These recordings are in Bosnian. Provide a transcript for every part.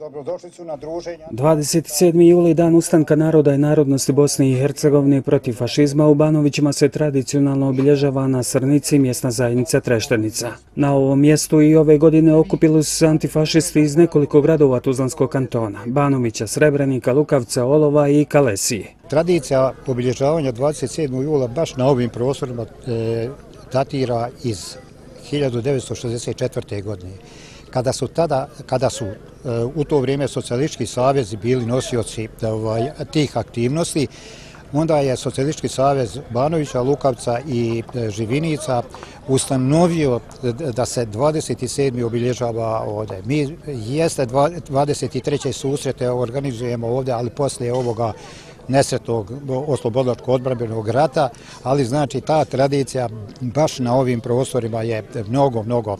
Dobrodošli su na druženja. 27. juli dan ustanka naroda i narodnosti Bosne i Hercegovine protiv fašizma u Banovićima se tradicionalno obilježava na Srnici mjesna zajednica Treštenica. Na ovom mjestu i ove godine okupili su se antifašisti iz nekoliko gradova Tuzlanskog kantona, Banovića, Srebrenika, Lukavca, Olova i Kalesije. Tradicija obilježavanja 27. jula baš na ovim prostorima e, datira iz 1964. godine kada su tada, kada su e, u to vrijeme socijalistički savez bili nosioci ovaj, tih aktivnosti, onda je socijalistički savez Banovića, Lukavca i e, Živinica ustanovio e, da se 27. obilježava ovdje. Mi jeste 23. susrete organizujemo ovdje, ali poslije ovoga nesretnog oslobodlačkog odbrabenog rata, ali znači ta tradicija baš na ovim prostorima je mnogo, mnogo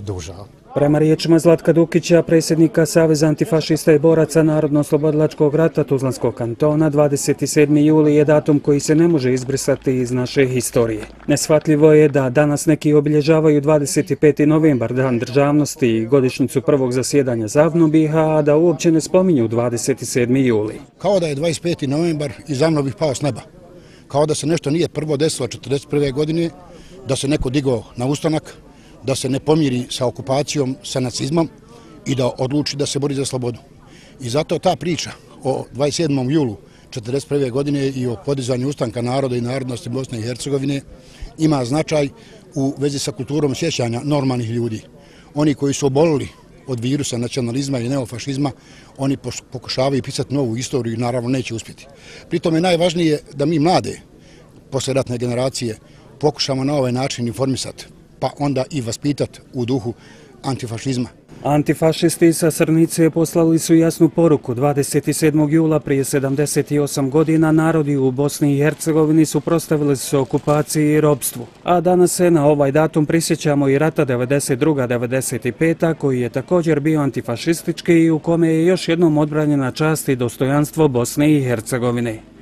duža. Prema riječima Zlatka Dukića, predsjednika Saveza antifašista i boraca Narodno-oslobodilačkog rata Tuzlanskog kantona, 27. juli je datum koji se ne može izbrisati iz naše historije. Nesvatljivo je da danas neki obilježavaju 25. novembar, dan državnosti i godišnicu prvog zasjedanja Zavnobiha, a da uopće ne spominju 27. juli. Kao da je 25. novembar i Zavnobih pao s neba. Kao da se nešto nije prvo desilo 41. godine, da se neko digao na ustanak, da se ne pomiri sa okupacijom, sa nacizmom i da odluči da se bori za slobodu. I zato ta priča o 27. julu 1941. godine i o podizanju ustanka naroda i narodnosti Bosne i Hercegovine ima značaj u vezi sa kulturom sjećanja normalnih ljudi. Oni koji su obolili od virusa nacionalizma i neofašizma, oni pokušavaju pisati novu istoriju i naravno neće uspjeti. Pritom je najvažnije da mi mlade, posleratne generacije, pokušamo na ovaj način informisati pa onda i vaspitati u duhu antifašizma. Antifašisti sa Srnice poslali su jasnu poruku. 27. jula prije 78 godina narodi u Bosni i Hercegovini su prostavili se okupaciji i robstvu. A danas se na ovaj datum prisjećamo i rata 92-95. koji je također bio antifašistički i u kome je još jednom odbranjena čast i dostojanstvo Bosne i Hercegovine.